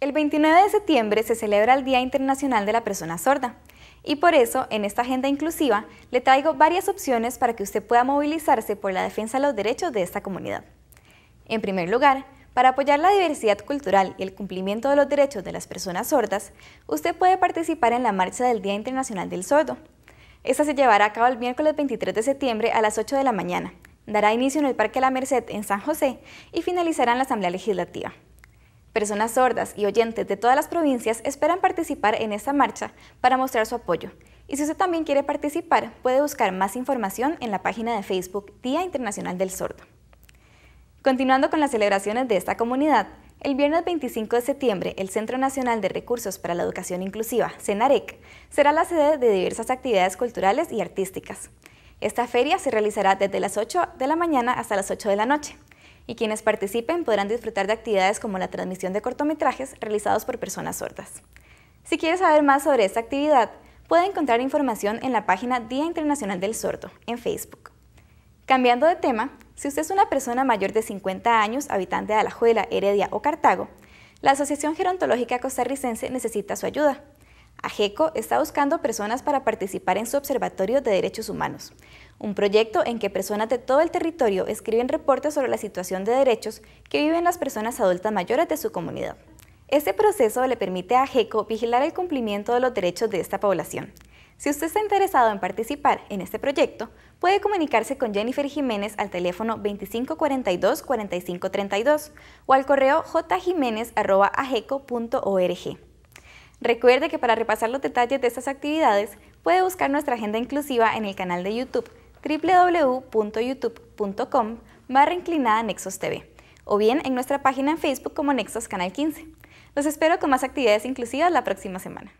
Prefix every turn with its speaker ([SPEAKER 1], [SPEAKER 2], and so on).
[SPEAKER 1] El 29 de septiembre se celebra el Día Internacional de la Persona Sorda. Y por eso, en esta agenda inclusiva, le traigo varias opciones para que usted pueda movilizarse por la defensa de los derechos de esta comunidad. En primer lugar, para apoyar la diversidad cultural y el cumplimiento de los derechos de las personas sordas, usted puede participar en la marcha del Día Internacional del Sordo. Esta se llevará a cabo el miércoles 23 de septiembre a las 8 de la mañana. Dará inicio en el Parque La Merced en San José y finalizará en la Asamblea Legislativa. Personas sordas y oyentes de todas las provincias esperan participar en esta marcha para mostrar su apoyo. Y si usted también quiere participar, puede buscar más información en la página de Facebook Día Internacional del Sordo. Continuando con las celebraciones de esta comunidad, el viernes 25 de septiembre, el Centro Nacional de Recursos para la Educación Inclusiva, CENAREC, será la sede de diversas actividades culturales y artísticas. Esta feria se realizará desde las 8 de la mañana hasta las 8 de la noche y quienes participen podrán disfrutar de actividades como la transmisión de cortometrajes realizados por personas sordas. Si quiere saber más sobre esta actividad, puede encontrar información en la página Día Internacional del Sordo en Facebook. Cambiando de tema, si usted es una persona mayor de 50 años, habitante de Alajuela, Heredia o Cartago, la Asociación Gerontológica Costarricense necesita su ayuda. AGECO está buscando personas para participar en su Observatorio de Derechos Humanos, un proyecto en que personas de todo el territorio escriben reportes sobre la situación de derechos que viven las personas adultas mayores de su comunidad. Este proceso le permite a AGECO vigilar el cumplimiento de los derechos de esta población. Si usted está interesado en participar en este proyecto, puede comunicarse con Jennifer Jiménez al teléfono 2542-4532 o al correo jjiménez.ageco.org. Recuerde que para repasar los detalles de estas actividades puede buscar nuestra agenda inclusiva en el canal de YouTube www.youtube.com barra inclinada Nexos TV o bien en nuestra página en Facebook como Nexos Canal 15. Los espero con más actividades inclusivas la próxima semana.